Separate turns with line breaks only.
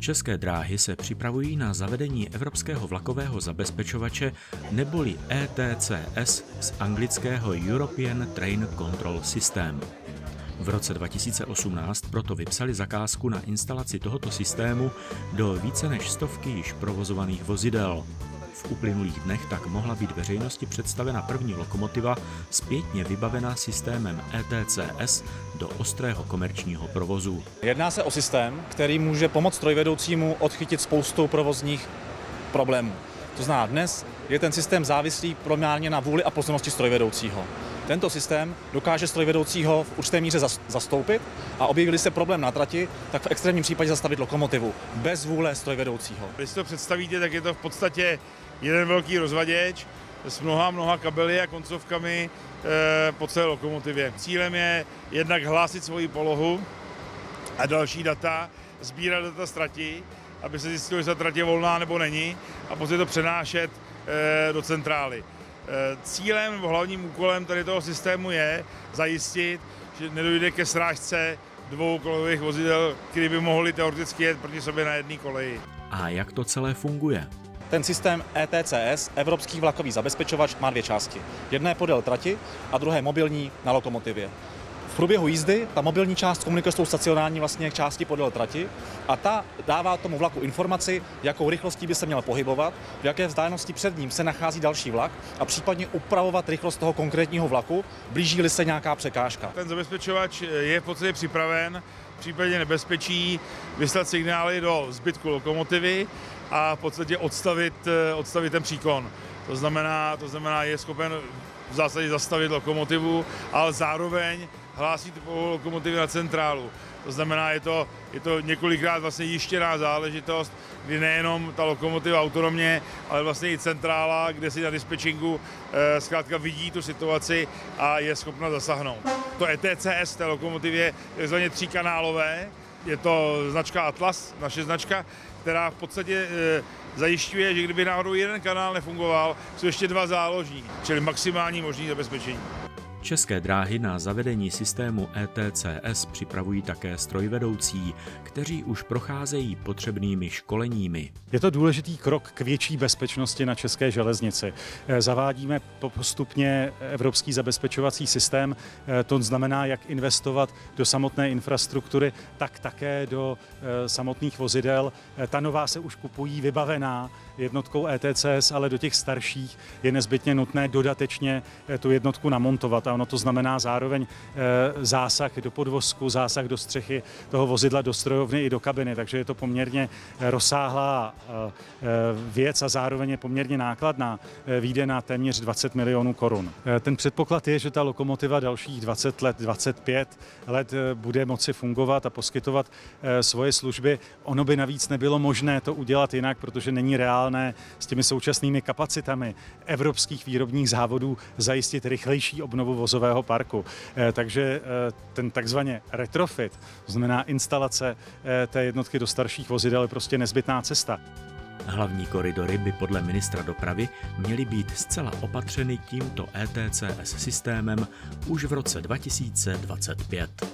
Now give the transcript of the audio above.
České dráhy se připravují na zavedení evropského vlakového zabezpečovače neboli ETCS z anglického European Train Control System. V roce 2018 proto vypsali zakázku na instalaci tohoto systému do více než stovky již provozovaných vozidel. V uplynulých dnech tak mohla být veřejnosti představena první lokomotiva zpětně vybavená systémem ETCS do ostrého komerčního provozu.
Jedná se o systém, který může pomoct strojvedoucímu odchytit spoustu provozních problémů. To znamená, dnes je ten systém závislý primárně na vůli a pozornosti strojvedoucího. Tento systém dokáže strojvedoucího v určité míře zastoupit a objevili se problém na trati, tak v extrémním případě zastavit lokomotivu bez vůle strojvedoucího.
Když si to představíte, tak je to v podstatě jeden velký rozvaděč s mnoha, mnoha kabely a koncovkami e, po celé lokomotivě. Cílem je jednak hlásit svoji polohu a další data, sbírat data z trati, aby se zjistilo, jestli ta trať je volná nebo není a potom to přenášet e, do centrály. E, cílem hlavním úkolem tady toho systému je zajistit, že nedojde ke srážce dvou kolejových vozidel, které by mohly teoreticky jet proti sobě na jedné koleji.
A jak to celé funguje?
Ten systém ETCS, Evropský vlakový zabezpečovač, má dvě části. Jedné podél trati a druhé mobilní na lokomotivě. Průběhu jízdy ta mobilní část komunikuje s tou stacionární vlastně části podél trati a ta dává tomu vlaku informaci, jakou rychlostí by se měl pohybovat, v jaké vzdálenosti před ním se nachází další vlak a případně upravovat rychlost toho konkrétního vlaku, blíží-li se nějaká překážka.
Ten zabezpečovač je v podstatě připraven v případě nebezpečí vyslat signály do zbytku lokomotivy a v podstatě odstavit, eh, odstavit ten příkon. To znamená, to znamená, je schopen v zásadě zastavit lokomotivu, ale zároveň hlásí tu lokomotivy na centrálu. To znamená, je to, je to několikrát vlastně jištěná záležitost, kdy nejenom ta lokomotiva autonomně, ale vlastně i centrála, kde si na dispečingu e, zkrátka vidí tu situaci a je schopna zasáhnout. To ETCS té lokomotivě je takzvaně tříkanálové, je to značka Atlas, naše značka, která v podstatě e, zajišťuje, že kdyby náhodou jeden kanál nefungoval, jsou ještě dva záložní, čili maximální možný zabezpečení.
České dráhy na zavedení systému ETCS připravují také strojvedoucí, kteří už procházejí potřebnými školeními.
Je to důležitý krok k větší bezpečnosti na české železnici. Eh, zavádíme postupně evropský zabezpečovací systém. Eh, to znamená, jak investovat do samotné infrastruktury, tak také do eh, samotných vozidel. Ta nová se už kupují vybavená jednotkou ETCS, ale do těch starších je nezbytně nutné dodatečně tu jednotku namontovat a ono to znamená zároveň eh, zásah do podvozku, zásah do střechy toho vozidla, do strojovny i do kabiny, takže je to poměrně eh, rozsáhlá eh, věc a zároveň je poměrně nákladná. Výjde na téměř 20 milionů korun. Ten předpoklad je, že ta lokomotiva dalších 20 let, 25 let bude moci fungovat a poskytovat svoje služby. Ono by navíc nebylo možné to udělat jinak, protože není reálné s těmi současnými kapacitami evropských výrobních závodů zajistit rychlejší obnovu vozového parku. Eh, takže eh, ten takzvaně retrofit, to znamená instalace eh, té jednotky do starších vozidel, je prostě nezbytná cesta.
Hlavní koridory by podle ministra dopravy měly být zcela opatřeny tímto ETCS systémem už v roce 2025.